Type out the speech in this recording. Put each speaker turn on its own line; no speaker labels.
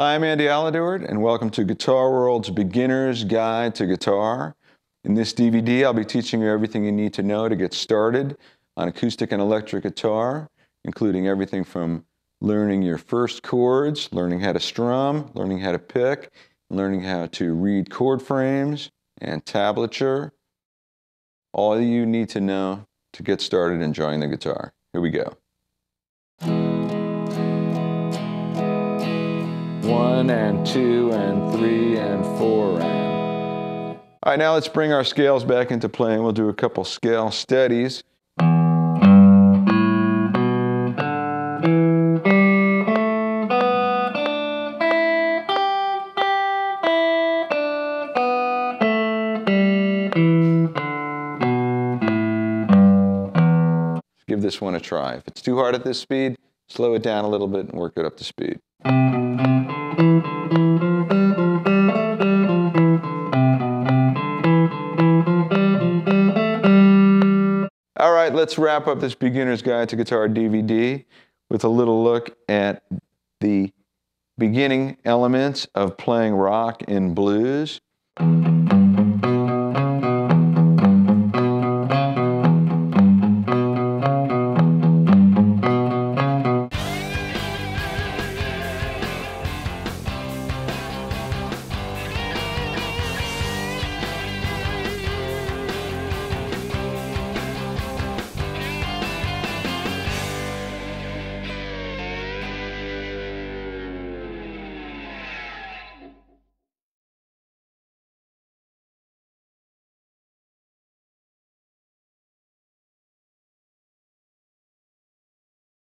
Hi, I'm Andy Aledort, and welcome to Guitar World's Beginner's Guide to Guitar. In this DVD, I'll be teaching you everything you need to know to get started on acoustic and electric guitar, including everything from learning your first chords, learning how to strum, learning how to pick, learning how to read chord frames and tablature. All you need to know to get started enjoying the guitar. Here we go. One and two and three and four and. All right, now let's bring our scales back into play and we'll do a couple scale steadies. Give this one a try. If it's too hard at this speed, slow it down a little bit and work it up to speed. All right, let's wrap up this beginner's guide to guitar DVD with a little look at the beginning elements of playing rock and blues.